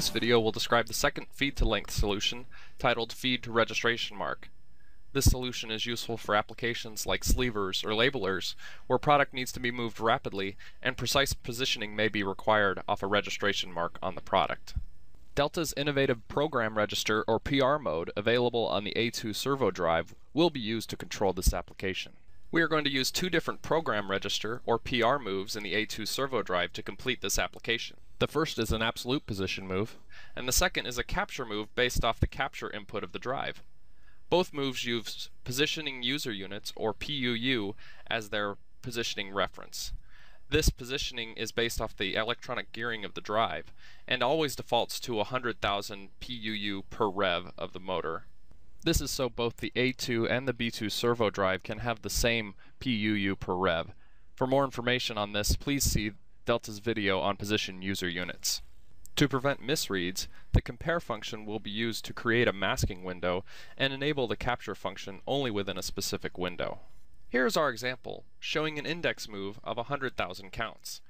This video will describe the second feed to length solution titled Feed to Registration Mark. This solution is useful for applications like sleevers or labelers where product needs to be moved rapidly and precise positioning may be required off a registration mark on the product. Delta's innovative program register or PR mode available on the A2 servo drive will be used to control this application. We are going to use two different program register or PR moves in the A2 servo drive to complete this application. The first is an absolute position move, and the second is a capture move based off the capture input of the drive. Both moves use positioning user units or PUU as their positioning reference. This positioning is based off the electronic gearing of the drive and always defaults to 100,000 PUU per rev of the motor. This is so both the A2 and the B2 servo drive can have the same PUU per rev. For more information on this, please see Delta's video on position user units. To prevent misreads, the compare function will be used to create a masking window and enable the capture function only within a specific window. Here is our example, showing an index move of 100,000 counts.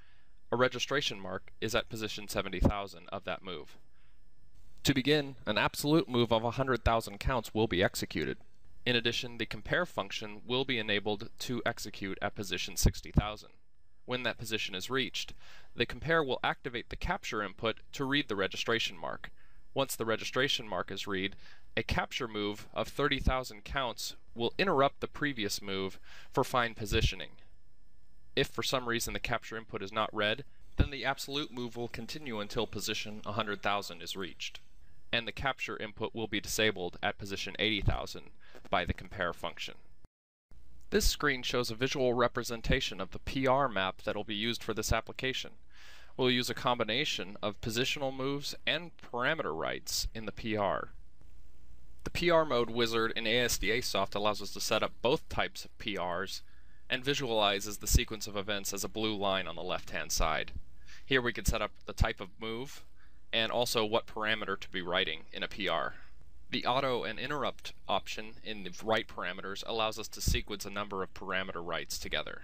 A registration mark is at position 70,000 of that move. To begin, an absolute move of 100,000 counts will be executed. In addition, the compare function will be enabled to execute at position 60,000. When that position is reached, the compare will activate the capture input to read the registration mark. Once the registration mark is read, a capture move of 30,000 counts will interrupt the previous move for fine positioning. If for some reason the capture input is not read, then the absolute move will continue until position 100,000 is reached, and the capture input will be disabled at position 80,000 by the compare function. This screen shows a visual representation of the PR map that will be used for this application. We'll use a combination of positional moves and parameter writes in the PR. The PR mode wizard in ASDAsoft allows us to set up both types of PRs and visualizes the sequence of events as a blue line on the left hand side. Here we can set up the type of move and also what parameter to be writing in a PR. The auto and interrupt option in the write parameters allows us to sequence a number of parameter writes together.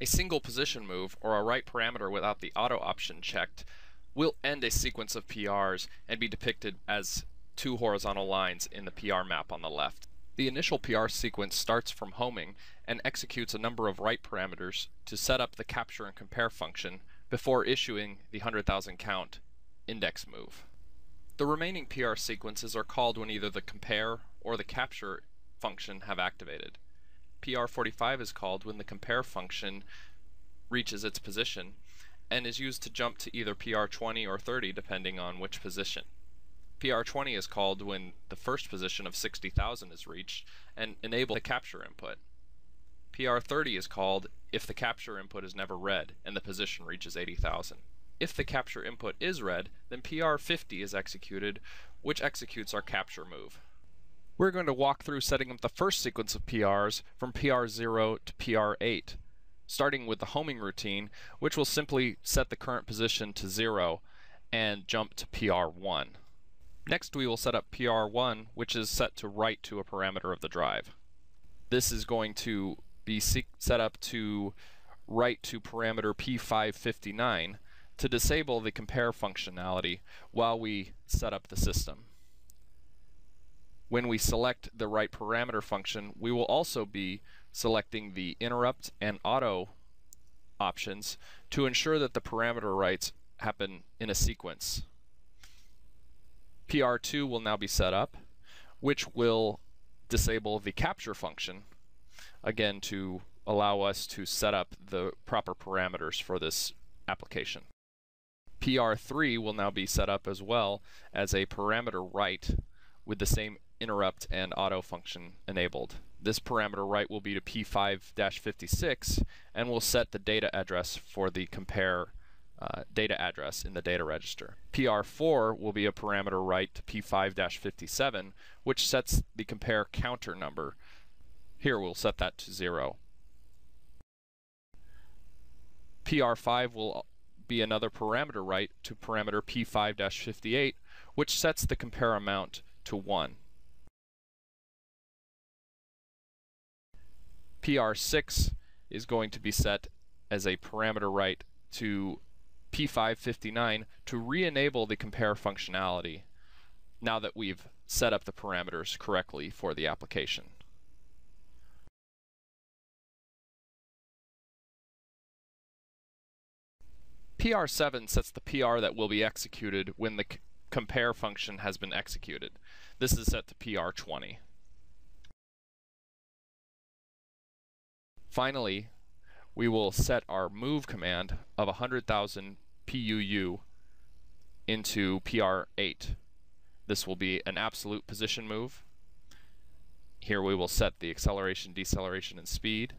A single position move or a write parameter without the auto option checked will end a sequence of PRs and be depicted as two horizontal lines in the PR map on the left. The initial PR sequence starts from homing and executes a number of write parameters to set up the capture and compare function before issuing the 100,000 count index move. The remaining PR sequences are called when either the compare or the capture function have activated. PR45 is called when the compare function reaches its position and is used to jump to either PR20 or 30 depending on which position. PR20 is called when the first position of 60,000 is reached and enable the capture input. PR30 is called if the capture input is never read and the position reaches 80,000. If the capture input is read, then PR50 is executed, which executes our capture move. We're going to walk through setting up the first sequence of PRs from PR0 to PR8, starting with the homing routine, which will simply set the current position to 0 and jump to PR1. Next we will set up PR1, which is set to write to a parameter of the drive. This is going to be set up to write to parameter P559, to disable the compare functionality while we set up the system. When we select the write parameter function, we will also be selecting the interrupt and auto options to ensure that the parameter writes happen in a sequence. PR2 will now be set up, which will disable the capture function, again to allow us to set up the proper parameters for this application. PR3 will now be set up as well as a parameter write with the same interrupt and auto function enabled. This parameter write will be to P5-56 and will set the data address for the compare uh, data address in the data register. PR4 will be a parameter write to P5-57 which sets the compare counter number. Here we'll set that to 0. PR5 will be another parameter write to parameter P5-58, which sets the compare amount to 1. PR6 is going to be set as a parameter write to P559 to re-enable the compare functionality now that we've set up the parameters correctly for the application. PR7 sets the PR that will be executed when the compare function has been executed. This is set to PR20. Finally, we will set our move command of 100,000 PUU into PR8. This will be an absolute position move. Here we will set the acceleration, deceleration, and speed,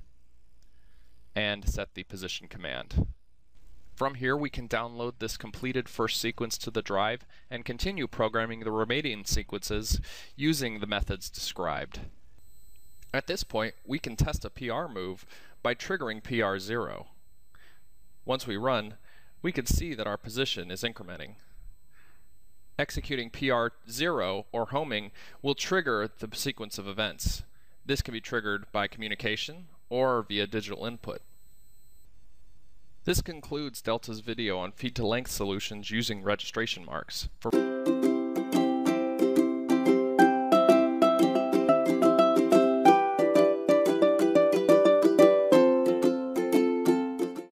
and set the position command. From here we can download this completed first sequence to the drive and continue programming the remaining sequences using the methods described. At this point, we can test a PR move by triggering PR0. Once we run, we can see that our position is incrementing. Executing PR0 or homing will trigger the sequence of events. This can be triggered by communication or via digital input. This concludes Delta's video on feed-to-length solutions using registration marks. For